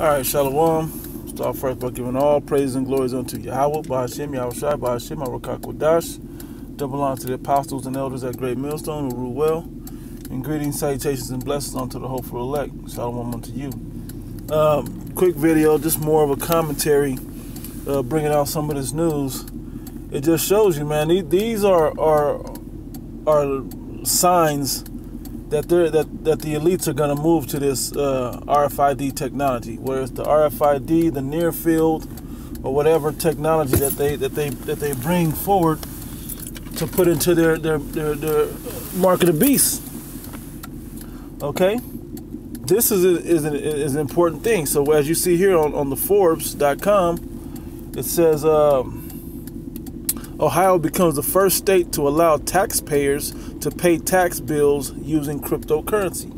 All right, Shalom. Start first by giving all praise and glories unto Yahweh, Bahashim, Yahushai, Bahashim, Arakak Double honor to the apostles and elders at Great Millstone who rule well. And greetings, salutations, and blessings unto the hopeful elect. Shalom unto you. Um, quick video, just more of a commentary, uh, bringing out some of this news. It just shows you, man. These are are are signs that they're that that the elites are going to move to this uh, RFID technology, whether it's the RFID, the near field, or whatever technology that they that they that they bring forward to put into their their their, their market of beasts. Okay, this is a, is an, is an important thing. So as you see here on on the Forbes.com, it says. Um, Ohio becomes the first state to allow taxpayers to pay tax bills using cryptocurrency.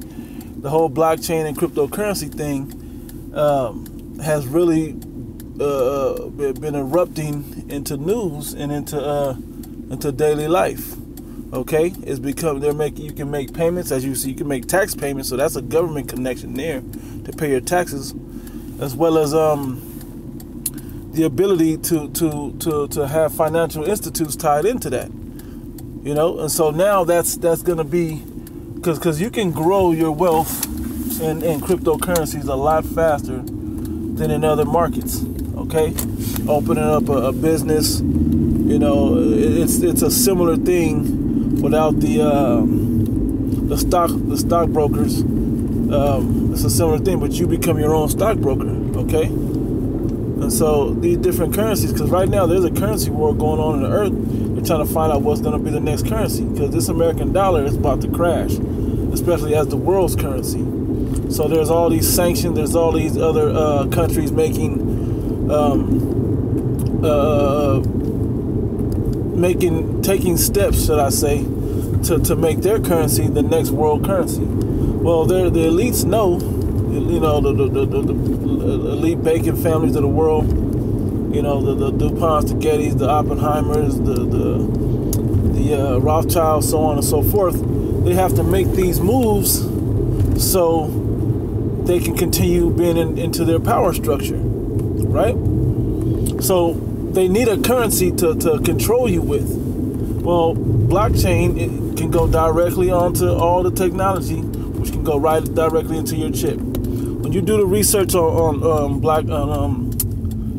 The whole blockchain and cryptocurrency thing um, has really uh, been erupting into news and into uh, into daily life. Okay, it's become they're making you can make payments as you see you can make tax payments, so that's a government connection there to pay your taxes, as well as um, the ability to to to to have financial institutes tied into that you know? And so now that's that's to be because because you can grow your wealth in, in cryptocurrencies a lot faster than in other markets okay? Opening up a, a business you know it's it's a similar thing without the uh, the stock the stockbrokers. Um, it's a similar thing but you become your own stockbroker okay and so these different currencies, because right now there's a currency war going on in the earth. They're trying to find out what's going to be the next currency, because this American dollar is about to crash, especially as the world's currency. So there's all these sanctions. There's all these other uh, countries making, um, uh, making, taking steps, should I say, to, to make their currency the next world currency. Well, the elites know you know, the, the, the, the, elite banking families of the world, you know, the, the DuPonts, the Gettys, the Oppenheimers, the, the, the uh, Rothschilds, so on and so forth, they have to make these moves so they can continue being in, into their power structure, right? So they need a currency to, to control you with. Well, blockchain can go directly onto all the technology, which can go right directly into your chip when you do the research on, on um, black um,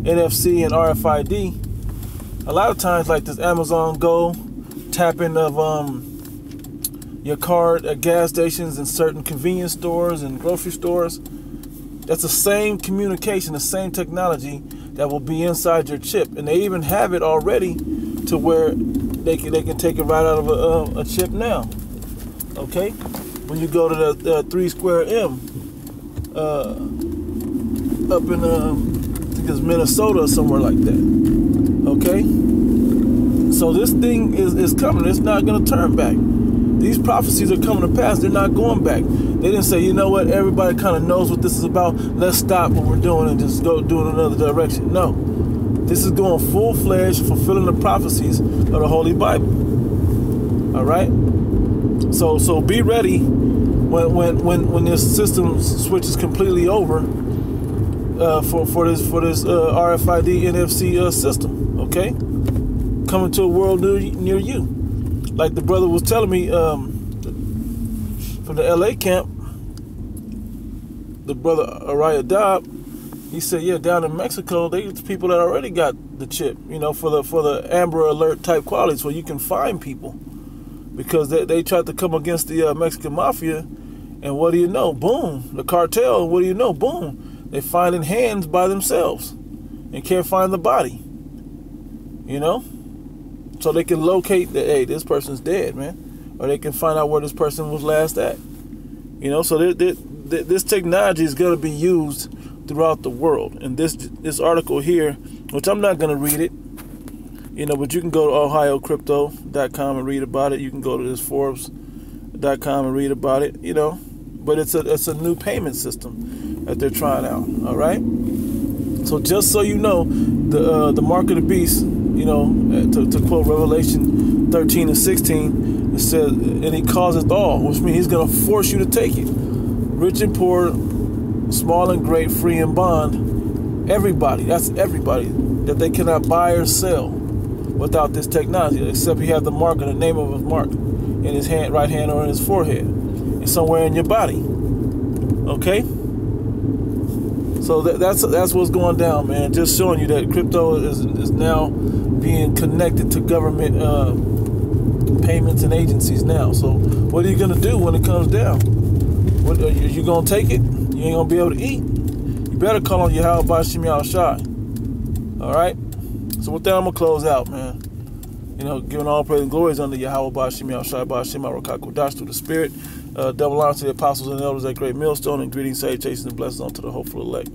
NFC and RFID, a lot of times like this Amazon Go tapping of um, your card at gas stations and certain convenience stores and grocery stores, that's the same communication, the same technology that will be inside your chip, and they even have it already to where they can they can take it right out of a, a chip now. Okay, when you go to the, the three square M uh, up in uh, I think it's Minnesota or somewhere like that. Okay, so this thing is is coming. It's not going to turn back. These prophecies are coming to pass. They're not going back. They didn't say, you know what, everybody kind of knows what this is about. Let's stop what we're doing and just go do it another direction. No. This is going full fledged, fulfilling the prophecies of the Holy Bible. All right? So so be ready when when when when this system switches completely over uh, for for this for this uh, RFID NFC uh, system. Okay, coming to a world near near you, like the brother was telling me um, from the LA camp. The brother Araya Dobb, he said, yeah, down in Mexico, there's people that already got the chip, you know, for the for the Amber Alert type qualities, where you can find people because they, they tried to come against the uh, Mexican mafia and what do you know? Boom. The cartel, what do you know? Boom. They finding hands by themselves and can't find the body. You know? So they can locate that, hey, this person's dead, man. Or they can find out where this person was last at. You know, so they, they, this technology is going to be used throughout the world. And this this article here, which I'm not going to read it, you know, but you can go to ohiocrypto.com and read about it. You can go to this Forbes.com and read about it, you know but it's a it's a new payment system that they're trying out. All right. So just so you know, the uh, the mark of the beast, you know, uh, to, to quote Revelation 13 and 16, it says, and he causes all, which means he's gonna force you to take it. Rich and poor, small and great, free and bond, everybody, that's everybody, that they cannot buy or sell without this technology, except he have the mark or the name of his mark in his hand, right hand or in his forehead, somewhere in your body. Okay. So that, that's that's what's going down, man. Just showing you that crypto is is now being connected to government uh, payments and agencies now. So what are you gonna do when it comes down? What are you, you gonna take it? You ain't gonna be able to eat. You better call on your Yahweh Bashim Shai. All right. So with that, I'm gonna close out, man. You know, giving all praise and glory under Yahweh Bashim Bashim the Spirit. Uh, double honor to the apostles and elders at Great Millstone, and greetings, salutations, and blessings unto the hopeful elect.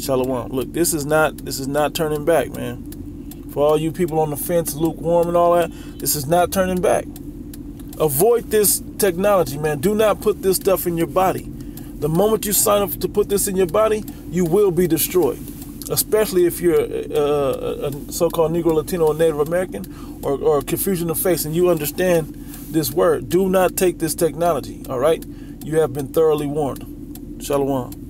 Shalom. Look, this is not this is not turning back, man. For all you people on the fence, lukewarm and all that, this is not turning back. Avoid this technology, man. Do not put this stuff in your body. The moment you sign up to put this in your body, you will be destroyed. Especially if you're a, a so-called Negro, Latino, or Native American, or, or confusion of face, and you understand this word. Do not take this technology. All right, you have been thoroughly warned. Shalom.